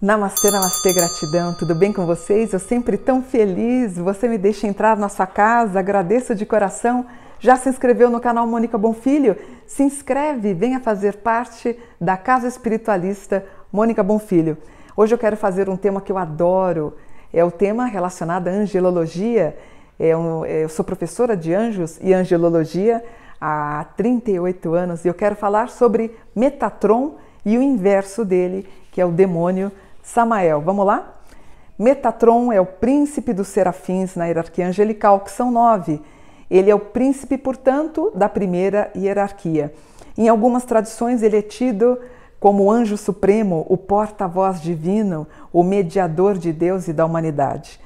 Namastê, namastê, gratidão, tudo bem com vocês? Eu sempre tão feliz, você me deixa entrar na sua casa, agradeço de coração. Já se inscreveu no canal Mônica Bonfilho? Se inscreve, venha fazer parte da Casa Espiritualista Mônica Bonfilho. Hoje eu quero fazer um tema que eu adoro, é o tema relacionado à angelologia. É eu sou professora de anjos e angelologia há 38 anos e eu quero falar sobre Metatron e o inverso dele, que é o demônio Samael. Vamos lá? Metatron é o príncipe dos serafins na hierarquia angelical, que são nove. Ele é o príncipe, portanto, da primeira hierarquia. Em algumas tradições, ele é tido como anjo supremo, o porta-voz divino, o mediador de Deus e da humanidade.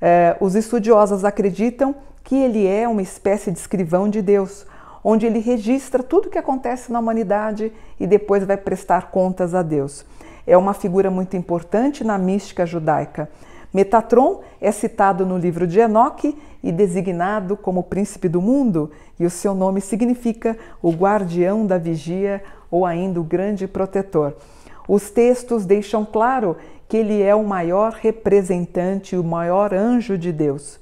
Eh, os estudiosos acreditam que ele é uma espécie de escrivão de Deus, onde ele registra tudo o que acontece na humanidade e depois vai prestar contas a Deus é uma figura muito importante na mística judaica. Metatron é citado no livro de Enoque e designado como príncipe do mundo, e o seu nome significa o guardião da vigia ou ainda o grande protetor. Os textos deixam claro que ele é o maior representante, o maior anjo de Deus.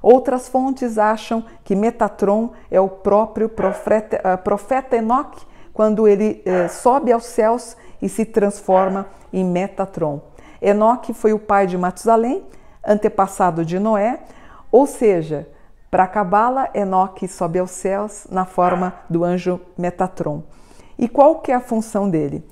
Outras fontes acham que Metatron é o próprio profeta, uh, profeta Enoque, quando ele uh, sobe aos céus e se transforma em Metatron. Enoque foi o pai de Matusalém, antepassado de Noé, ou seja, para Cabala, Enoque sobe aos céus na forma do anjo Metatron. E qual que é a função dele?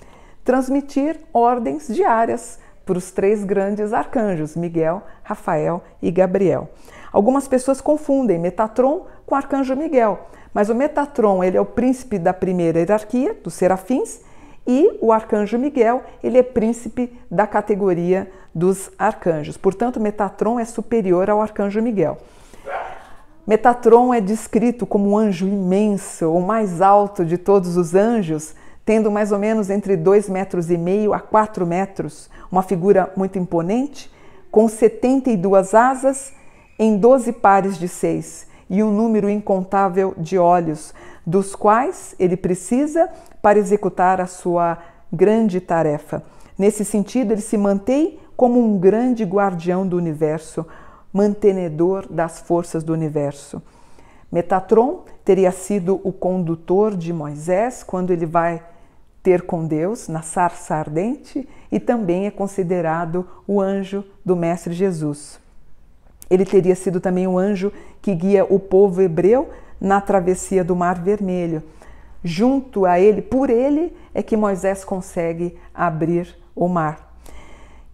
Transmitir ordens diárias para os três grandes arcanjos, Miguel, Rafael e Gabriel. Algumas pessoas confundem Metatron com arcanjo Miguel, mas o Metatron ele é o príncipe da primeira hierarquia, dos serafins, e o arcanjo Miguel, ele é príncipe da categoria dos arcanjos. Portanto, Metatron é superior ao arcanjo Miguel. Metatron é descrito como um anjo imenso, o mais alto de todos os anjos, tendo mais ou menos entre 2 metros e meio a 4 metros, uma figura muito imponente, com 72 asas em 12 pares de seis e um número incontável de olhos, dos quais ele precisa para executar a sua grande tarefa. Nesse sentido, ele se mantém como um grande guardião do universo, mantenedor das forças do universo. Metatron teria sido o condutor de Moisés quando ele vai ter com Deus na sarça ardente e também é considerado o anjo do Mestre Jesus. Ele teria sido também o anjo que guia o povo hebreu na travessia do Mar Vermelho junto a ele, por ele é que Moisés consegue abrir o mar.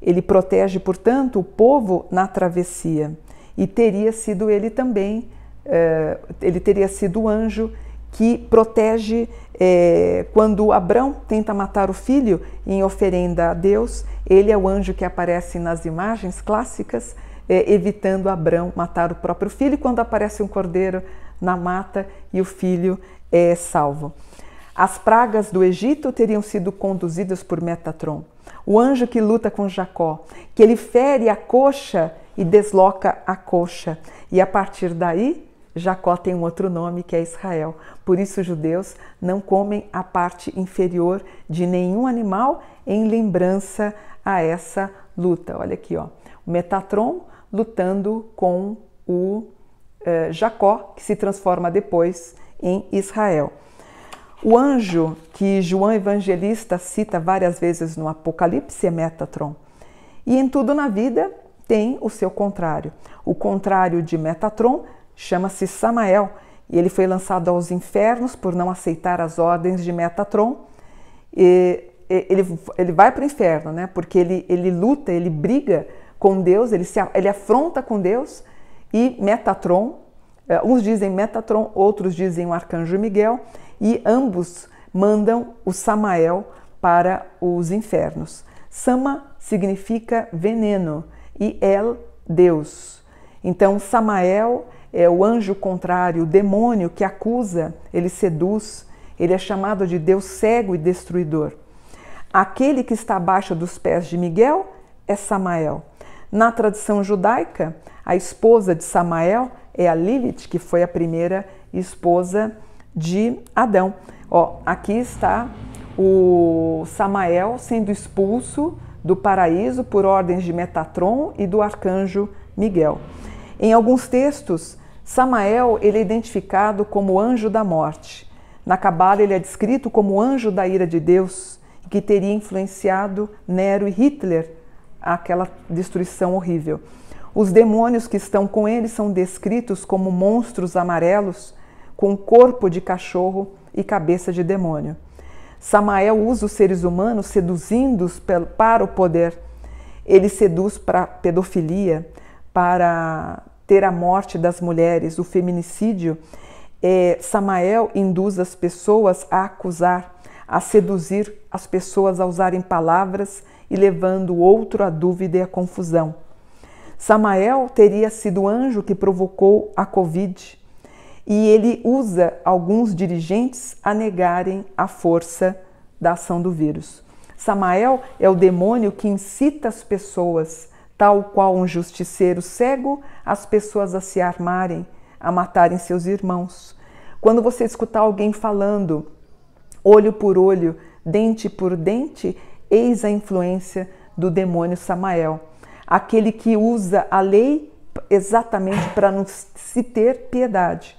Ele protege, portanto, o povo na travessia e teria sido ele também, uh, ele teria sido o anjo que protege eh, quando Abrão tenta matar o filho em oferenda a Deus. Ele é o anjo que aparece nas imagens clássicas, eh, evitando Abrão matar o próprio filho. Quando aparece um cordeiro na mata e o filho é salvo. As pragas do Egito teriam sido conduzidas por Metatron, o anjo que luta com Jacó, que ele fere a coxa e desloca a coxa. E a partir daí, Jacó tem um outro nome que é Israel. Por isso, os judeus não comem a parte inferior de nenhum animal em lembrança a essa luta. Olha aqui, ó. O Metatron lutando com o uh, Jacó, que se transforma depois em Israel. O anjo que João Evangelista cita várias vezes no Apocalipse é Metatron. E em tudo na vida tem o seu contrário. O contrário de Metatron chama-se Samael e ele foi lançado aos infernos por não aceitar as ordens de Metatron. E ele, ele vai para o inferno, né? porque ele, ele luta, ele briga com Deus, ele, se, ele afronta com Deus e Metatron, eh, uns dizem Metatron, outros dizem o arcanjo Miguel, e ambos mandam o Samael para os infernos. Sama significa veneno e El, Deus. Então, Samael é o anjo contrário, o demônio que acusa, ele seduz, ele é chamado de Deus cego e destruidor. Aquele que está abaixo dos pés de Miguel é Samael. Na tradição judaica, A esposa de Samael é a Lilith, que foi a primeira esposa Adão. Ó, aqui está o Samael sendo expulso do paraíso por ordens de Metatron e do arcanjo Miguel. Em alguns textos, Samael ele é identificado como anjo da morte. Na Cabala ele é descrito como anjo da ira de Deus, que teria influenciado Nero e Hitler aquela destruição horrível. Os demônios que estão com ele são descritos como monstros amarelos com corpo de cachorro e cabeça de demônio. Samael usa os seres humanos seduzindo-os para o poder. Ele seduz para pedofilia, para ter a morte das mulheres, o feminicídio. É, Samael induz as pessoas a acusar, a seduzir as pessoas a usarem palavras e levando o outro à dúvida e à confusão. Samael teria sido o anjo que provocou a Covid e ele usa alguns dirigentes a negarem a força da ação do vírus. Samael é o demônio que incita as pessoas, tal qual um justiceiro cego, as pessoas a se armarem, a matarem seus irmãos. Quando você escutar alguém falando olho por olho, dente por dente, eis a influência do demônio Samael aquele que usa a lei exatamente para não se ter piedade.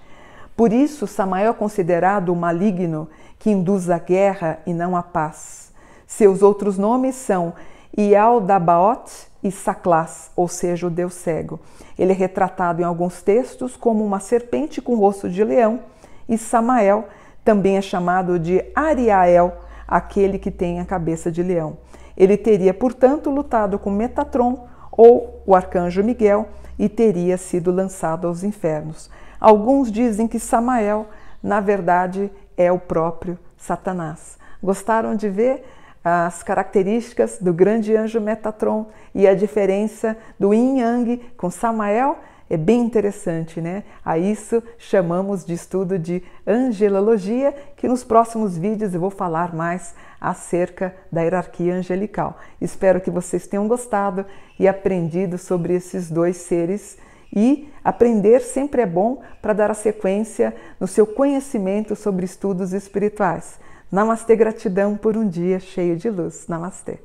Por isso, Samael é considerado o maligno que induz a guerra e não a paz. Seus outros nomes são Ialdabaoth e Saclas, ou seja, o Deus cego. Ele é retratado em alguns textos como uma serpente com rosto de leão, e Samael também é chamado de Ariael, aquele que tem a cabeça de leão. Ele teria, portanto, lutado com Metatron, ou o arcanjo Miguel e teria sido lançado aos infernos. Alguns dizem que Samael, na verdade, é o próprio Satanás. Gostaram de ver as características do grande anjo Metatron e a diferença do Yin Yang com Samael? É bem interessante, né? A isso chamamos de estudo de angelologia, que nos próximos vídeos eu vou falar mais acerca da hierarquia angelical. Espero que vocês tenham gostado e aprendido sobre esses dois seres. E aprender sempre é bom para dar a sequência no seu conhecimento sobre estudos espirituais. Namastê, gratidão por um dia cheio de luz. Namastê.